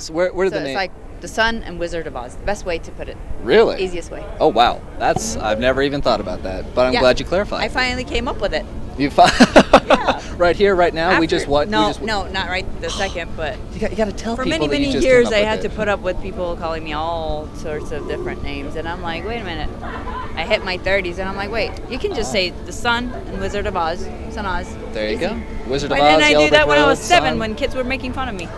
Sanaz. Where, where did So the it's like the Sun and Wizard of Oz. The best way to put it. really? Easiest way. Oh wow, that's mm-hmm. I've never even thought about that, but I'm Yeah. glad you clarified. I finally came up with it. you fi- Yeah. right here, right now. we just what? No, we just, no, not right the second, but You got, you got to tell for people many, many years, I had it. to put up with people calling me all sorts of different names, and I'm like, wait a minute. I hit my 30s, and I'm like, wait, you can just say the Sun and Wizard of Oz, Sun Oz. There you Easy. go. Wizard of Oz. And then I did that when I was seven, Sun. when kids were making fun of me.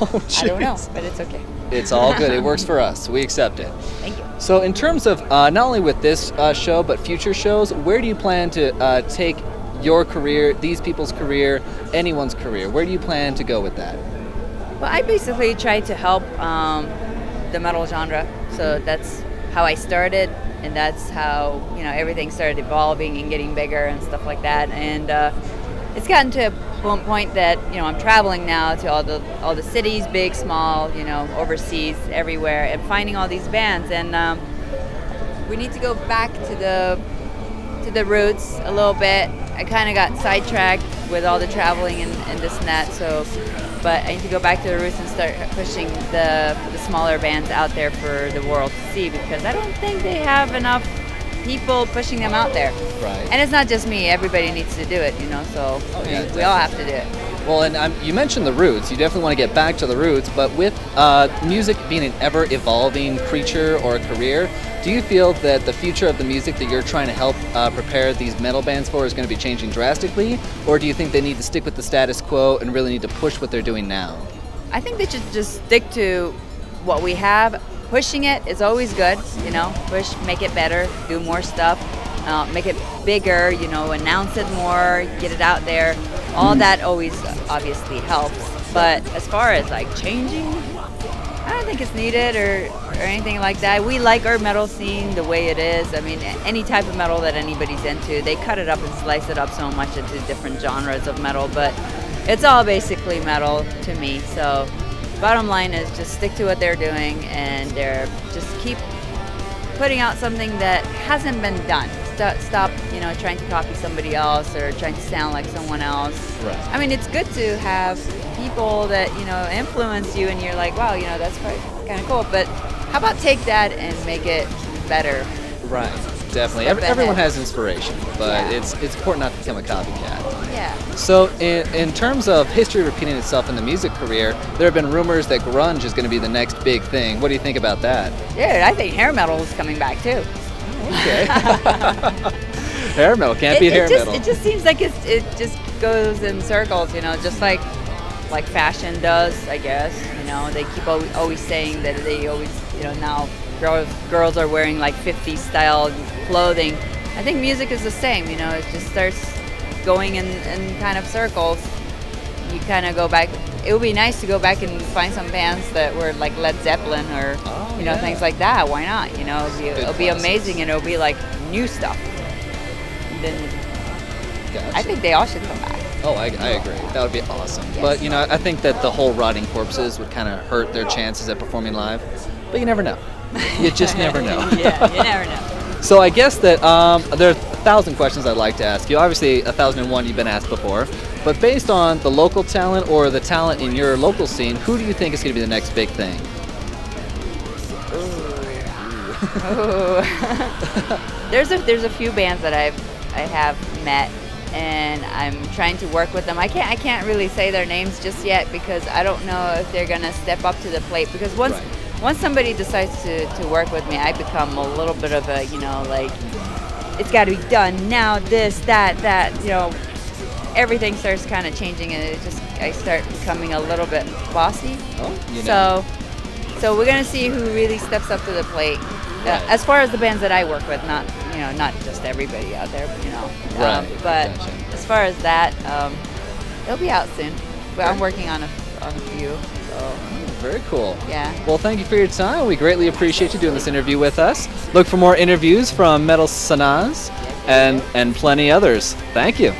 Oh, I don't know, but it's okay. It's all good. It works for us. We accept it. Thank you. So, in terms of uh, not only with this uh, show but future shows, where do you plan to uh, take your career, these people's career, anyone's career? Where do you plan to go with that? Well, I basically tried to help um, the metal genre. So that's how I started, and that's how you know everything started evolving and getting bigger and stuff like that. And uh, it's gotten to a po- point that you know I'm traveling now to all the all the cities, big, small, you know, overseas, everywhere, and finding all these bands. And um, we need to go back to the to the roots a little bit. I kind of got sidetracked with all the traveling and, and this and that. So, but I need to go back to the roots and start pushing the the smaller bands out there for the world to see because I don't think they have enough people pushing them out there. Right. And it's not just me. Everybody needs to do it, you know. So Oh, we, yeah, we all have to do it. Well, and um, you mentioned the roots. You definitely want to get back to the roots, but with uh, music being an ever evolving creature or a career, do you feel that the future of the music that you're trying to help uh, prepare these metal bands for is going to be changing drastically? Or do you think they need to stick with the status quo and really need to push what they're doing now? I think they should just stick to what we have. Pushing it is always good, you know. Push, make it better, do more stuff, uh, make it bigger, you know, announce it more, get it out there. All that always obviously helps. But as far as like changing, I don't think it's needed or, or anything like that. We like our metal scene the way it is. I mean, any type of metal that anybody's into, they cut it up and slice it up so much into different genres of metal, but it's all basically metal to me. So, bottom line is just stick to what they're doing and they're just keep putting out something that hasn't been done. Stop, stop, you know, trying to copy somebody else or trying to sound like someone else. Right. I mean, it's good to have people that you know influence you, and you're like, wow, you know, that's quite kind of cool. But how about take that and make it better? Right. Definitely. Every, everyone has inspiration, but Yeah. it's it's important not to become a copycat. Yeah. So, in, in terms of history repeating itself in the music career, there have been rumors that grunge is going to be the next big thing. What do you think about that? Dude, I think hair metal is coming back too. Okay. hair metal can't it, beat it hair just, metal. It just seems like it's, it just goes in circles, you know, just like like fashion does, I guess. You know, they keep al- always saying that they always, you know, now girls girls are wearing like 50s style clothing. I think music is the same. You know, it just starts going in, in kind of circles. You kind of go back. It would be nice to go back and find some bands that were like Led Zeppelin or Oh, you know yeah. things like that. Why not? You know, it'll be, it'll be amazing and it'll be like new stuff. Then Gotcha. I think they all should come back. Oh, I, I agree. That would be awesome. Yes. But you know, I think that the whole rotting corpses would kind of hurt their chances at performing live. But you never know. You just never know. yeah, you never know. So I guess that um, there are a thousand questions I'd like to ask you. Obviously, a thousand and one you've been asked before. But based on the local talent or the talent in your local scene, who do you think is going to be the next big thing? there's a there's a few bands that I've I have met and I'm trying to work with them. I can't I can't really say their names just yet because I don't know if they're gonna step up to the plate because once Right. Once somebody decides to, to work with me I become a little bit of a you know like it's got to be done now this that that you know everything starts kind of changing and it just I start becoming a little bit bossy. Oh, you know. So, so we're gonna see who really steps up to the plate. Uh, as far as the bands that I work with, not you know, not just everybody out there, you know. Um, Right, but gotcha. as far as that, um, it'll be out soon. But I'm working on a, on a few. So Very cool. yeah. Well, thank you for your time. We greatly appreciate you doing this interview with us. Look for more interviews from Metal Sanaz and, and plenty others. Thank you.